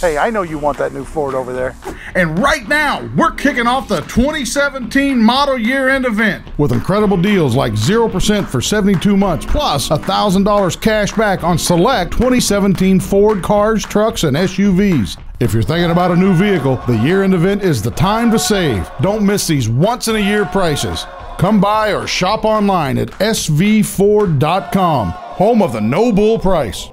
Hey, I know you want that new Ford over there. And right now, we're kicking off the 2017 model year end event with incredible deals like 0% for 72 months plus $1,000 cash back on select 2017 Ford cars, trucks, and SUVs. If you're thinking about a new vehicle, the year end event is the time to save. Don't miss these once in a year prices. Come by or shop online at svford.com, home of the no bull price.